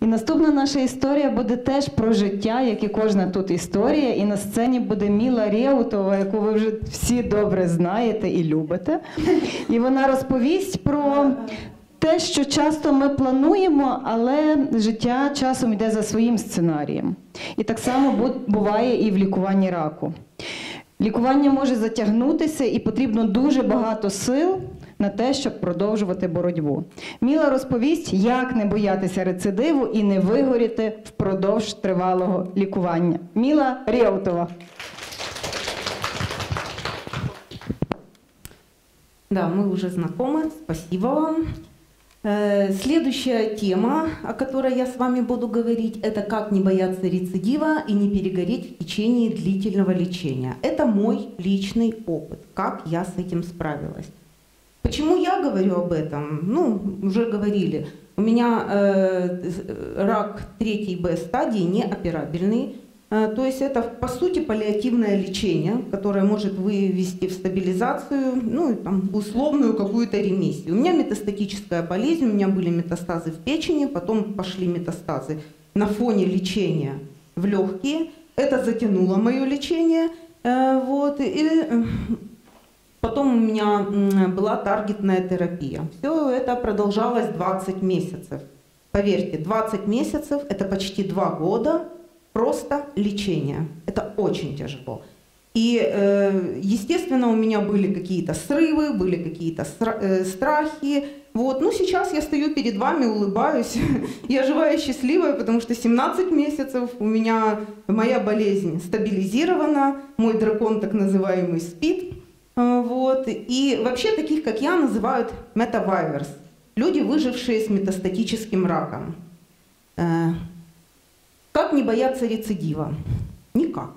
І наступна наша історія буде теж про життя, як і кожна тут історія. І на сцені буде Міла Реутова, яку ви вже всі добре знаєте і любите. І вона розповість про те, що часто ми плануємо, але життя часом йде за своїм сценарієм. І так само буває і в лікуванні раку. Лікування може затягнутися і потрібно дуже багато сил на те, щоб продовжувати боротьбу. Міла розповість, як не боятися рецидиву і не вигоріти впродовж тривалого лікування. Міла Реутова. Да, мы уже знакомы, спасибо вам. Э, Следующая тема, о которой я с вами буду говорить, это как не бояться рецидива и не перегореть в течение длительного лечения. Это мой личный опыт, как я с этим справилась. Почему я говорю об этом? Ну, уже говорили. У меня э, рак третьей Б стадии неоперабельный. Э, То есть это, по сути, паллиативное лечение, которое может вывести в стабилизацию, ну, и там, условную какую-то ремиссию. У меня метастатическая болезнь, у меня были метастазы в печени, потом пошли метастазы на фоне лечения в легкие. Это затянуло мое лечение. Э, Вот, и э, Потом у меня была таргетная терапия. Все это продолжалось 20 месяцев. Поверьте, 20 месяцев – это почти 2 года просто лечения. Это очень тяжело. И, э, естественно, у меня были какие-то срывы, были какие-то э, страхи. Вот. Ну, сейчас я стою перед вами, улыбаюсь. Я живая и счастливая, потому что 17 месяцев у меня моя болезнь стабилизирована, мой дракон так называемый спит. А, Вот. И вообще таких, как я, называют метавайверс. Люди, выжившие с метастатическим раком. Э, Как не бояться рецидива? Никак.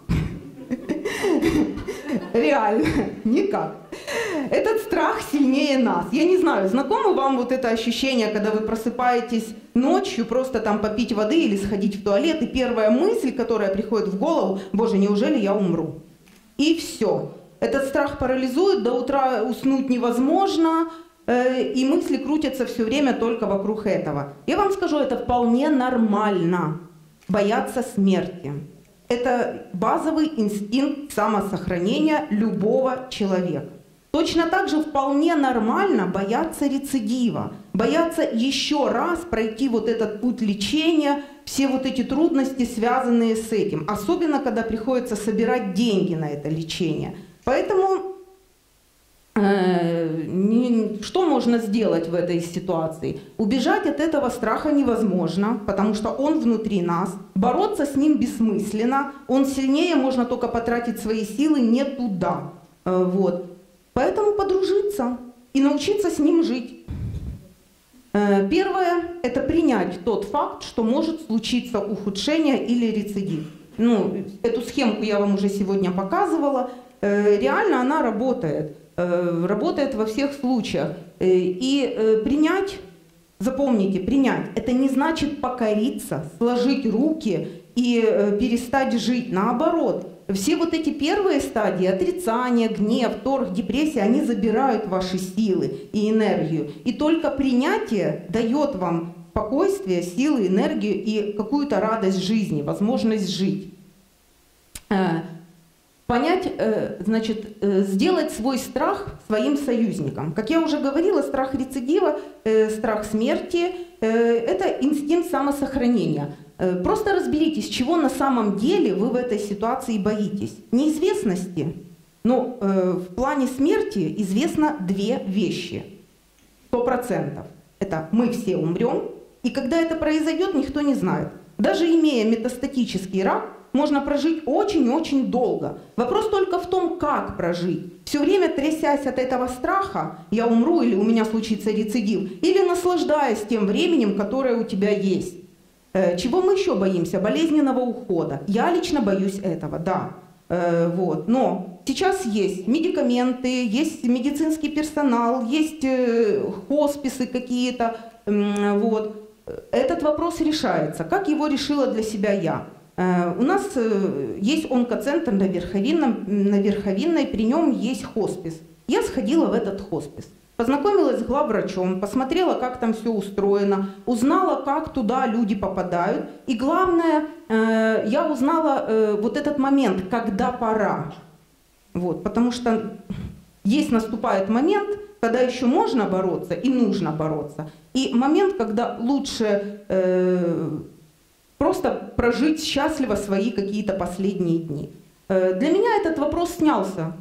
Реально, никак. Этот страх сильнее нас. Я не знаю, знакомо вам вот это ощущение, когда вы просыпаетесь ночью, просто там попить воды или сходить в туалет, и первая мысль, которая приходит в голову, боже, неужели я умру? И все. Этот страх парализует, до утра уснуть невозможно, э, и мысли крутятся все время только вокруг этого. Я вам скажу, это вполне нормально бояться смерти. Это базовый инстинкт самосохранения любого человека. Точно так же вполне нормально бояться рецидива, бояться еще раз пройти вот этот путь лечения, все вот эти трудности, связанные с этим. Особенно, когда приходится собирать деньги на это лечение. Поэтому э, что можно сделать в этой ситуации? Убежать от этого страха невозможно, потому что он внутри нас. Бороться с ним бессмысленно. Он сильнее, можно только потратить свои силы не туда. Э, Вот. Поэтому подружиться и научиться с ним жить. Э, Первое – это принять тот факт, что может случиться ухудшение или рецидив. Ну, эту схемку я вам уже сегодня показывала. Э, Реально она работает. Э, Работает во всех случаях. Э, И принять, запомните, принять – это не значит покориться, сложить руки и перестать жить. Наоборот, все вот эти первые стадии, отрицание, гнев, торг, депрессия, они забирают ваши силы и энергию. И только принятие дает вам спокойствие, силы, энергию и какую-то радость жизни, возможность жить. Понять, э, значит, э, сделать свой страх своим союзником. Как я уже говорила, страх рецидива, э, страх смерти это инстинкт самосохранения. Просто разберитесь, чего на самом деле вы в этой ситуации боитесь. Неизвестности. Но э, в плане смерти известно две вещи. Сто процентов. Это мы все умрем, и когда это произойдет, никто не знает. Даже имея метастатический рак, можно прожить очень-очень долго. Вопрос только в том, как прожить. Все время трясясь от этого страха, я умру или у меня случится рецидив, или наслаждаясь тем временем, которое у тебя есть. Э, Чего мы еще боимся? Болезненного ухода. Я лично боюсь этого, да. Э, Вот. Но сейчас есть медикаменты, есть медицинский персонал, есть э, хосписы какие-то. Вот. Этот вопрос решается. Как его решила для себя я? Э, У нас э, есть онкоцентр на Верховинном, на Верховинной, при нем есть хоспис. Я сходила в этот хоспис. познакомилась с главврачом, посмотрела, как там все устроено, узнала, как туда люди попадают. И главное, э, я узнала вот этот момент, когда пора. Вот, потому что есть наступает момент, когда еще можно бороться и нужно бороться. И момент, когда лучше просто прожить счастливо свои какие-то последние дни. Э, для меня этот вопрос снялся.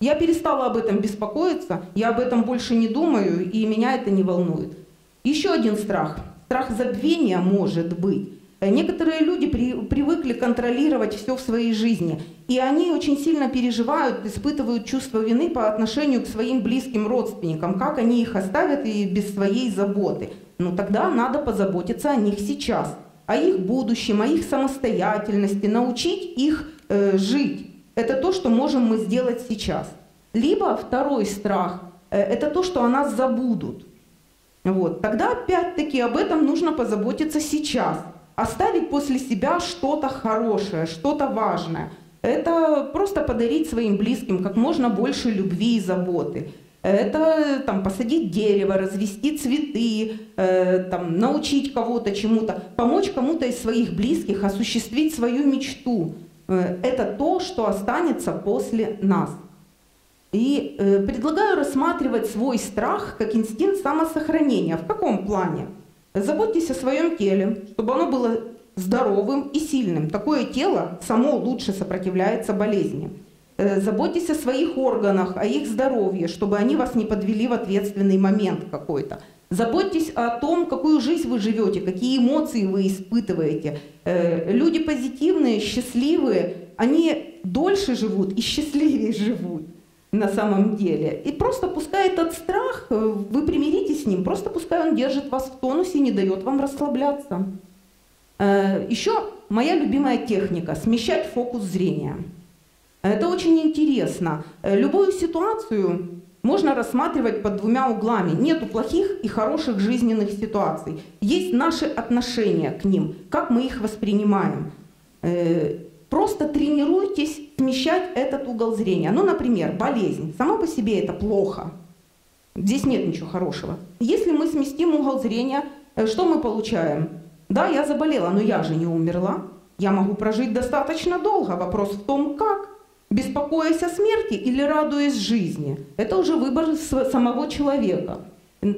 Я перестала об этом беспокоиться, я об этом больше не думаю, и меня это не волнует. Еще один страх. Страх забвения может быть. Э, некоторые люди при, привыкли контролировать все в своей жизни, и они очень сильно переживают, испытывают чувство вины по отношению к своим близким родственникам, как они их оставят и без своей заботы. Ну тогда надо позаботиться о них сейчас, о их будущем, о их самостоятельности, научить их э, жить. Это то, что можем мы сделать сейчас. Либо второй страх э, – это то, что о нас забудут. Вот. Тогда опять-таки об этом нужно позаботиться сейчас. Оставить после себя что-то хорошее, что-то важное. Это просто подарить своим близким как можно больше любви и заботы. Это там, посадить дерево, развести цветы, э, там, научить кого-то чему-то, помочь кому-то из своих близких осуществить свою мечту. Э, это то, что останется после нас. И э, предлагаю рассматривать свой страх как инстинкт самосохранения. В каком плане? Заботьтесь о своем теле, чтобы оно было здоровым и сильным. Такое тело само лучше сопротивляется болезни. Э, заботьтесь о своих органах, о их здоровье, чтобы они вас не подвели в ответственный момент какой-то. Заботьтесь о том, какую жизнь вы живете, какие эмоции вы испытываете. Э, люди позитивные, счастливые, они дольше живут и счастливее живут на самом деле. И просто пускай этот страх, э, вы примиритесь с ним, просто пускай он держит вас в тонусе и не дает вам расслабляться. Еще моя любимая техника – смещать фокус зрения. Это очень интересно. Любую ситуацию можно рассматривать под двумя углами. Нету плохих и хороших жизненных ситуаций. Есть наши отношения к ним, как мы их воспринимаем. Э, просто тренируйтесь смещать этот угол зрения. Ну, например, болезнь. Сама по себе это плохо. Здесь нет ничего хорошего. Если мы сместим угол зрения, э, что мы получаем? Да, я заболела, но я же не умерла. Я могу прожить достаточно долго. Вопрос в том, как беспокоясь о смерти или радуясь жизни. Это уже выбор самого человека.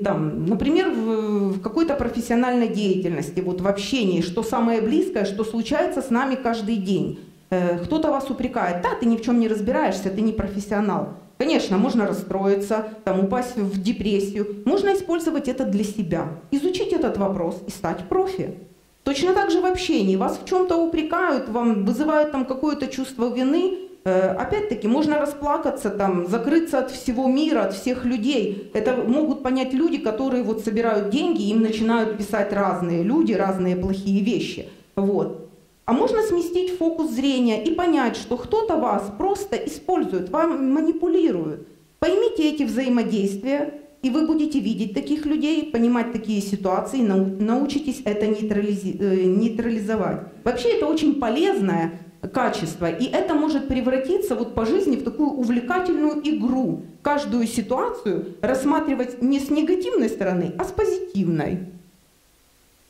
Там, например, в, в какой-то профессиональной деятельности, вот в общении, что самое близкое, что случается с нами каждый день. Э, кто-то вас упрекает, да, ты ни в чем не разбираешься, ты не профессионал. Конечно, можно расстроиться, там, упасть в депрессию. Можно использовать это для себя, изучить этот вопрос и стать профи. Точно так же в общении. Вас в чем-то упрекают, вам вызывают там какое-то чувство вины, опять-таки, можно расплакаться, там, закрыться от всего мира, от всех людей. Это могут понять люди, которые вот собирают деньги, им начинают писать разные люди, разные плохие вещи. Вот. А можно сместить фокус зрения и понять, что кто-то вас просто использует, вам манипулирует. Поймите эти взаимодействия, и вы будете видеть таких людей, понимать такие ситуации, научитесь это э, нейтрализовать. Вообще это очень полезная качество. И это может превратиться вот по жизни в такую увлекательную игру. Каждую ситуацию рассматривать не с негативной стороны, а с позитивной.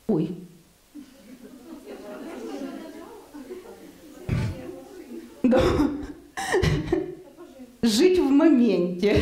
Ой. Да. Жить в моменте.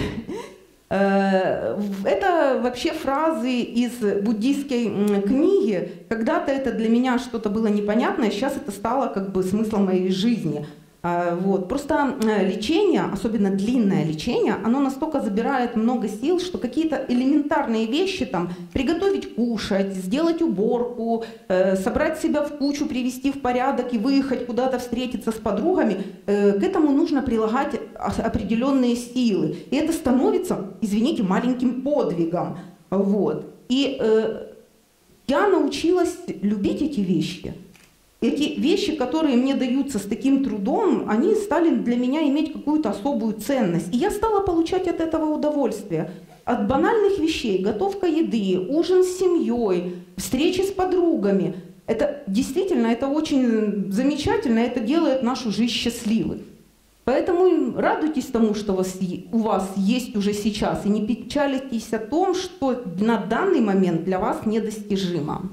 Э, это вообще фразы из буддийской книги. Когда-то это для меня что-то было непонятное, сейчас это стало как бы смыслом моей жизни. А, вот. Просто э, лечение, особенно длинное лечение, оно настолько забирает много сил, что какие-то элементарные вещи, там, приготовить кушать, сделать уборку, э, собрать себя в кучу, привести в порядок и выехать куда-то встретиться с подругами, э, к этому нужно прилагать определенные силы. И это становится, извините, маленьким подвигом. Вот. И э, я научилась любить эти вещи – эти вещи, которые мне даются с таким трудом, они стали для меня иметь какую-то особую ценность. И я стала получать от этого удовольствие. От банальных вещей, готовка еды, ужин с семьей, встречи с подругами. Это действительно, это очень замечательно, это делает нашу жизнь счастливой. Поэтому радуйтесь тому, что у вас, есть уже сейчас, и не печалитесь о том, что на данный момент для вас недостижимо.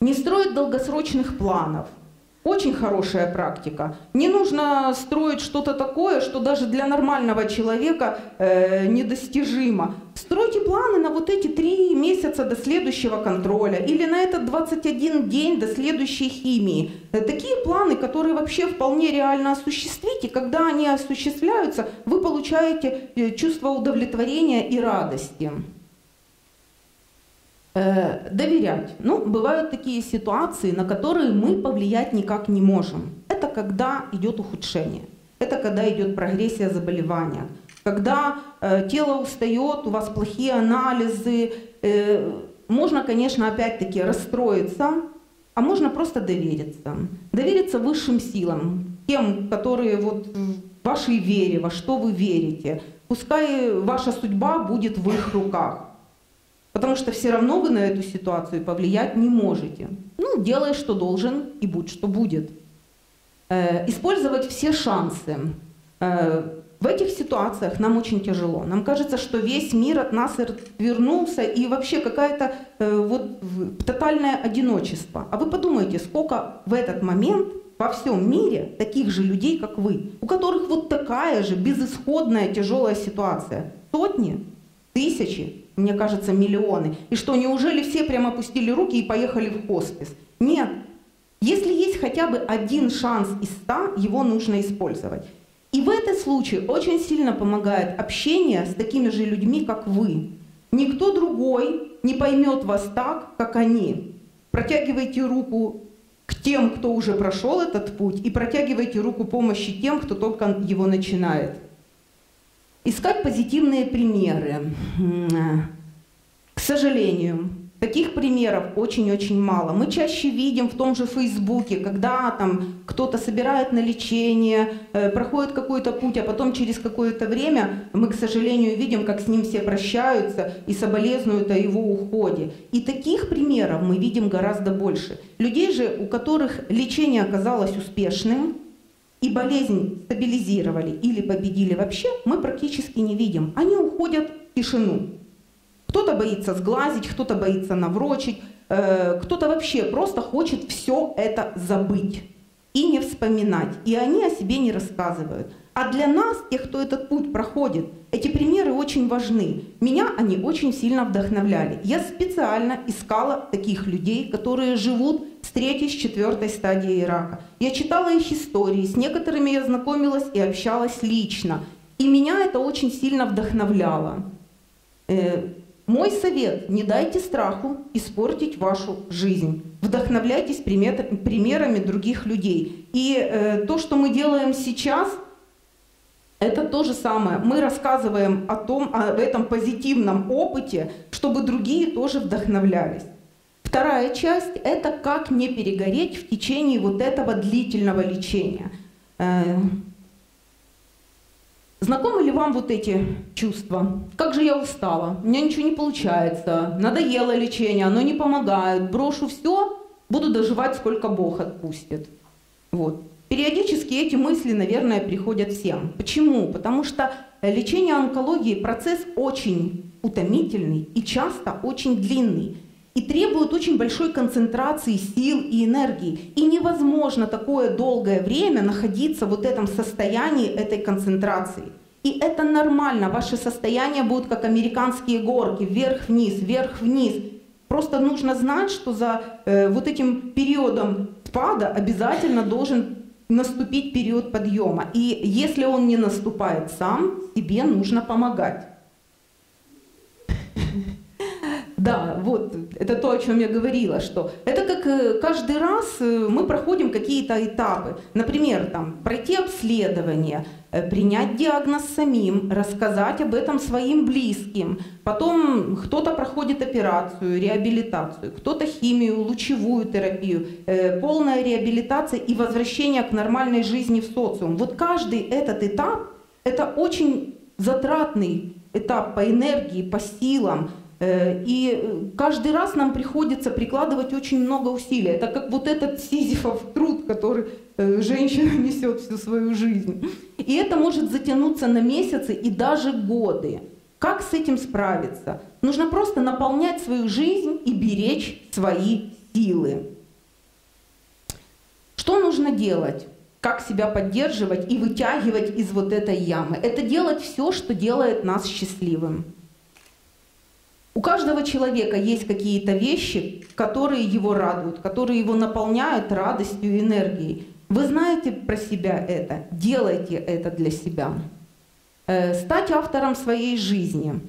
Не строить долгосрочных планов – очень хорошая практика. Не нужно строить что-то такое, что даже для нормального человека э, недостижимо. Стройте планы на вот эти три месяца до следующего контроля или на этот 21 день до следующей химии. Э, такие планы, которые вообще вполне реально осуществить, и когда они осуществляются, вы получаете э, чувство удовлетворения и радости. Э, доверять. Ну, бывают такие ситуации, на которые мы повлиять никак не можем. Это когда идет ухудшение. Это когда идет прогрессия заболевания. Когда э, тело устает, у вас плохие анализы. Э, можно, конечно, опять-таки расстроиться, а можно просто довериться. Довериться высшим силам, тем, которые вот в вашей вере, во что вы верите. Пускай ваша судьба будет в их руках. Потому что все равно вы на эту ситуацию повлиять не можете. Ну, делай, что должен, и будь, что будет. Э, использовать все шансы. Э, в этих ситуациях нам очень тяжело. Нам кажется, что весь мир от нас вернулся, и вообще какое-то э, вот тотальное одиночество. А вы подумайте, сколько в этот момент во всем мире таких же людей, как вы, у которых вот такая же безысходная тяжелая ситуация. Сотни, тысячи, мне кажется, миллионы. И что, неужели все прямо опустили руки и поехали в хоспис? Нет. Если есть хотя бы один шанс из ста, его нужно использовать. И в этом случае очень сильно помогает общение с такими же людьми, как вы. Никто другой не поймет вас так, как они. Протягивайте руку к тем, кто уже прошел этот путь, и протягивайте руку помощи тем, кто только его начинает. Искать позитивные примеры. К сожалению, таких примеров очень-очень мало. Мы чаще видим в том же Фейсбуке, когда там кто-то собирает на лечение, э, проходит какой-то путь, а потом через какое-то время мы, к сожалению, видим, как с ним все прощаются и соболезнуют о его уходе. И таких примеров мы видим гораздо больше. Людей же, у которых лечение оказалось успешным, и болезнь стабилизировали или победили вообще, мы практически не видим. Они уходят в тишину. Кто-то боится сглазить, кто-то боится наврочить, э, кто-то вообще просто хочет все это забыть и не вспоминать. И они о себе не рассказывают. А для нас, тех, кто этот путь проходит, эти примеры очень важны. Меня они очень сильно вдохновляли. Я специально искала таких людей, которые живут третьей, с четвертой стадии рака. Я читала их истории, с некоторыми я знакомилась и общалась лично. И меня это очень сильно вдохновляло. Э, мой совет – не дайте страху испортить вашу жизнь. Вдохновляйтесь примерами других людей. И э, то, что мы делаем сейчас, это то же самое. Мы рассказываем о том, об этом позитивном опыте, чтобы другие тоже вдохновлялись. Вторая часть – это как не перегореть в течение вот этого длительного лечения. Э, знакомы ли вам вот эти чувства? Как же я устала, у меня ничего не получается, надоело лечение, оно не помогает, брошу все, буду доживать, сколько Бог отпустит. Вот. Периодически эти мысли, наверное, приходят всем. Почему? Потому что лечение онкологии процесс очень утомительный и часто очень длинный и требует очень большой концентрации сил и энергии. И невозможно такое долгое время находиться в вот этом состоянии этой концентрации. И это нормально, ваше состояние будет как американские горки, вверх-вниз, вверх-вниз. Просто нужно знать, что за э, вот этим периодом спада обязательно должен наступить период подъема. И если он не наступает сам, тебе нужно помогать. Да, вот, это то, о чем я говорила, что это как э, каждый раз э, мы проходим какие-то этапы. Например, там, пройти обследование, э, принять диагноз самим, рассказать об этом своим близким. Потом кто-то проходит операцию, реабилитацию, кто-то химию, лучевую терапию, полная реабилитация и возвращение к нормальной жизни в социум. Вот каждый этот этап – это очень затратный этап по энергии, по силам, И э, каждый раз нам приходится прикладывать очень много усилий. Это как вот этот сизифов труд, который э, женщина несет всю свою жизнь. И это может затянуться на месяцы и даже годы. Как с этим справиться? Нужно просто наполнять свою жизнь и беречь свои силы. Что нужно делать? Как себя поддерживать и вытягивать из вот этой ямы? Это делать все, что делает нас счастливым. У каждого человека есть какие-то вещи, которые его радуют, которые его наполняют радостью и энергией. Вы знаете про себя это, делайте это для себя. Э, Стать автором своей жизни.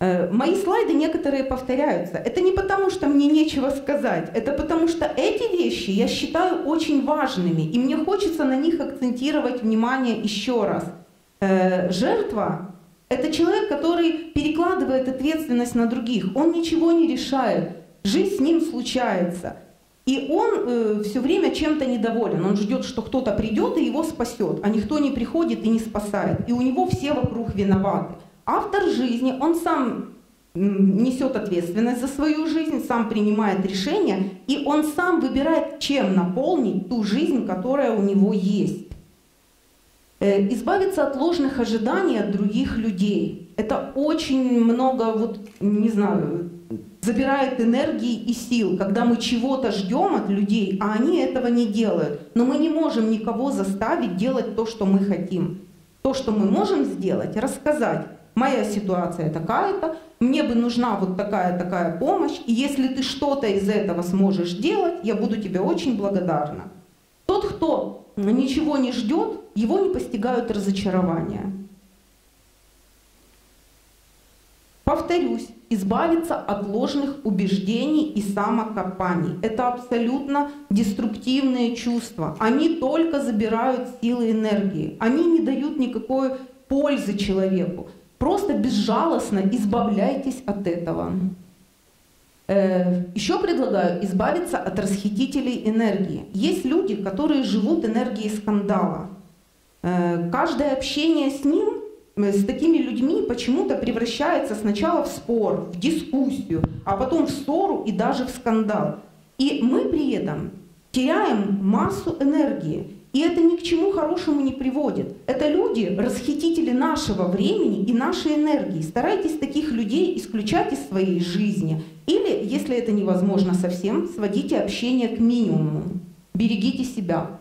Э, Мои слайды некоторые повторяются. Это не потому, что мне нечего сказать, это потому что эти вещи я считаю очень важными, и мне хочется на них акцентировать внимание еще раз. Э, Жертва это человек, который перекладывает ответственность на других. Он ничего не решает. Жизнь с ним случается. И он э, все время чем-то недоволен. Он ждет, что кто-то придет и его спасет, а никто не приходит и не спасает. И у него все вокруг виноваты. Автор жизни, он сам несет ответственность за свою жизнь, сам принимает решения, и он сам выбирает, чем наполнить ту жизнь, которая у него есть. Э, Избавиться от ложных ожиданий от других людей. Это очень много, вот, не знаю, забирает энергии и сил, когда мы чего-то ждем от людей, а они этого не делают. Но мы не можем никого заставить делать то, что мы хотим. То, что мы можем сделать, рассказать. Моя ситуация такая-то, мне бы нужна вот такая-такая помощь, и если ты что-то из этого сможешь делать, я буду тебе очень благодарна. Тот, кто ничего не ждет, его не постигают разочарования. Повторюсь, избавиться от ложных убеждений и самокопаний. Это абсолютно деструктивные чувства. Они только забирают силы и энергии. Они не дают никакой пользы человеку. Просто безжалостно избавляйтесь от этого. Э, Еще предлагаю избавиться от расхитителей энергии. Есть люди, которые живут энергией скандала. Э, Каждое общение с ним, э, с такими людьми почему-то превращается сначала в спор, в дискуссию, а потом в ссору и даже в скандал. И мы при этом теряем массу энергии. И это ни к чему хорошему не приводит. Это люди, расхитители нашего времени и нашей энергии. Старайтесь таких людей исключать из своей жизни. Или, если это невозможно совсем, сводите общение к минимуму. Берегите себя.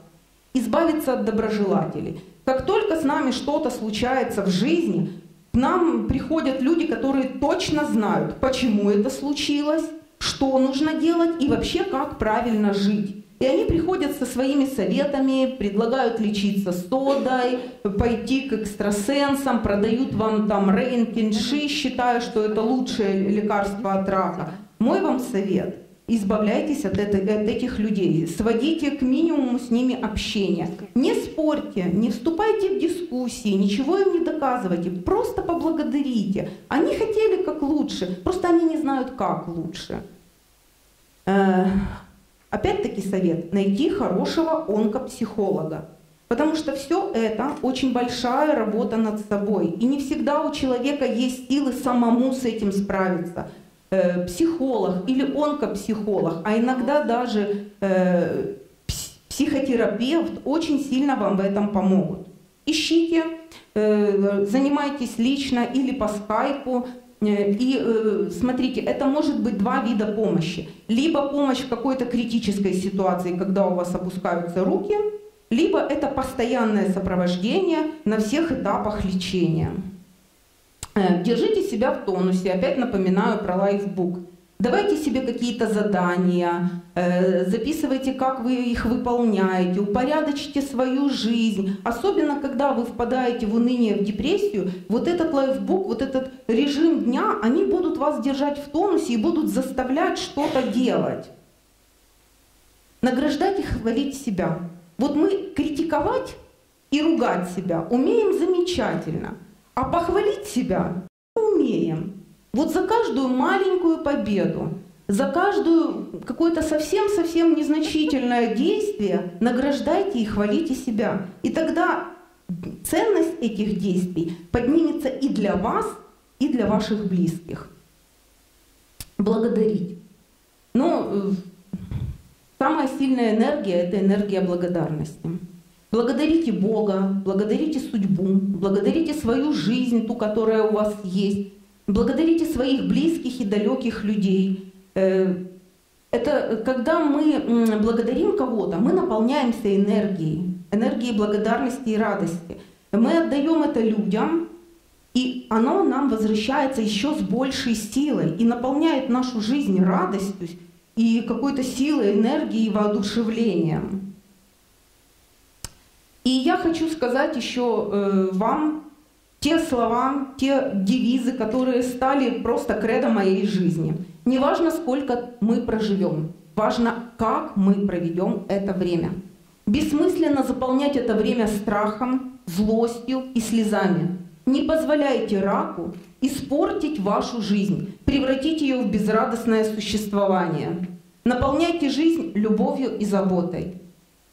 Избавиться от доброжелателей. Как только с нами что-то случается в жизни, к нам приходят люди, которые точно знают, почему это случилось, что нужно делать и вообще как правильно жить. И они приходят со своими советами, предлагают лечиться содой, пойти к экстрасенсам, продают вам там рейн-кинши, считая, что это лучшее лекарство от рака. Мой вам совет – избавляйтесь от, этой, от этих людей, сводите к минимуму с ними общение. Не спорьте, не вступайте в дискуссии, ничего им не доказывайте, просто поблагодарите. Они хотели как лучше, просто они не знают, как лучше. Э, Опять-таки совет – найти хорошего онкопсихолога. Потому что все это очень большая работа над собой. И не всегда у человека есть силы самому с этим справиться. Э, психолог или онкопсихолог, а иногда даже э, пс- психотерапевт очень сильно вам в этом помогут. Ищите, э, занимайтесь лично или по скайпу, Э, И э, смотрите, это может быть два вида помощи. Либо помощь в какой-то критической ситуации, когда у вас опускаются руки, либо это постоянное сопровождение на всех этапах лечения. Э, Держите себя в тонусе. Опять напоминаю про лайфбук. Давайте себе какие-то задания, э, записывайте, как вы их выполняете, упорядочьте свою жизнь. Особенно, когда вы впадаете в уныние, в депрессию, вот этот лайфбук, вот этот режим дня, они будут вас держать в тонусе и будут заставлять что-то делать. Награждать и хвалить себя. Вот мы критиковать и ругать себя умеем замечательно, а похвалить себя умеем. Вот за каждую маленькую победу, за каждую какое-то совсем-совсем незначительное действие награждайте и хвалите себя. И тогда ценность этих действий поднимется и для вас, и для ваших близких. благодарить. Но э, самая сильная энергия – это энергия благодарности. Благодарите Бога, благодарите судьбу, благодарите свою жизнь, ту, которая у вас есть, благодарите своих близких и далеких людей. Э, Это когда мы благодарим кого-то, мы наполняемся энергией, энергией благодарности и радости. Мы отдаем это людям, и оно нам возвращается еще с большей силой и наполняет нашу жизнь радостью и какой-то силой, энергией и воодушевлением. И я хочу сказать еще э, вам те слова, те девизы, которые стали просто кредо моей жизни. Не важно, сколько мы проживем, важно, как мы проведем это время. Бессмысленно заполнять это время страхом, злостью и слезами. Не позволяйте раку испортить вашу жизнь, превратить ее в безрадостное существование. Наполняйте жизнь любовью и заботой.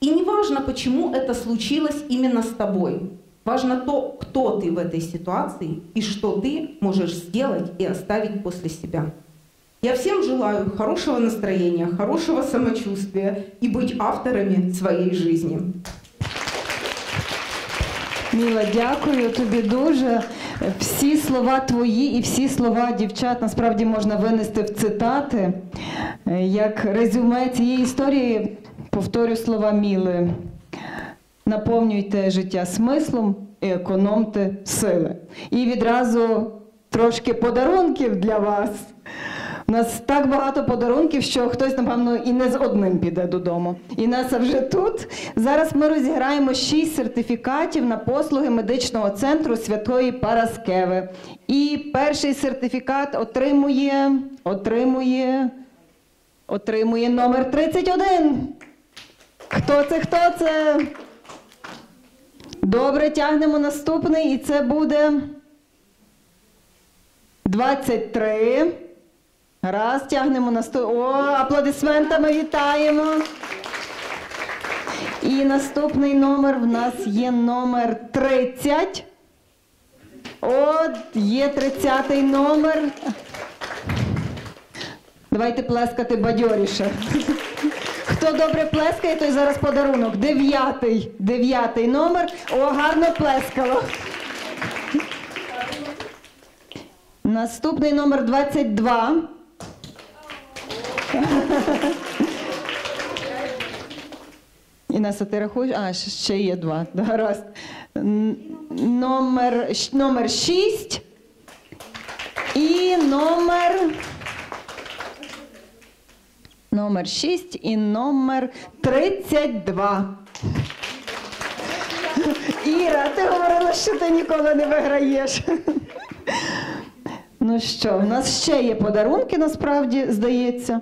И не важно, почему это случилось именно с тобой. Важно то, кто ты в этой ситуации и что ты можешь сделать и оставить после себя. Я всем желаю хорошего настроения, хорошего самочувствия и быть авторами своей жизни. Міла, дякую тобі дуже. Всі слова твої і всі слова дівчат насправді можна винести в цитати. Е, Як резюме цієї історії, повторю слова Міли. Наповнюйте життя смислом і економте сили. І відразу трошки подарунків для вас. У нас так багато подарунків, що хтось, напевно, і не з одним піде додому. І нас вже тут. Зараз ми розіграємо шість сертифікатів на послуги медичного центру Святої Параскеви. І перший сертифікат отримує, отримує, отримує номер 31. Хто це? Хто це? Добре, тягнемо наступний, і це буде 23. Раз, тягнемо на сто. О, аплодисментами вітаємо. І наступний номер в нас є номер 30. От, є 30 номер. Давайте плескати бадьоріше. Хто добре плескає, той зараз подарунок. Дев'ятий. Дев'ятий номер. О, гарно плескало. Наступний номер 22. Інеса, ти рахуєш? А, ще є два. Гаразд. Номер, номер 6 і номер. Номер 6 і номер 32. Іра, ти говорила, що ти ніколи не виграєш. Ну що, в нас ще є подарунки, насправді, здається.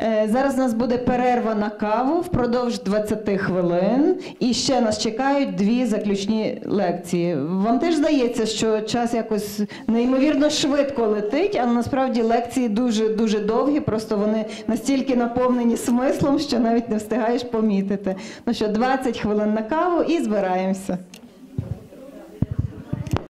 Е, зараз у нас буде перерва на каву впродовж 20 хвилин. І ще нас чекають дві заключні лекції. Вам теж здається, що час якось неймовірно швидко летить, але насправді лекції дуже дуже довгі, просто вони настільки наповнені смислом, що навіть не встигаєш помітити. Ну що, 20 хвилин на каву і збираємося.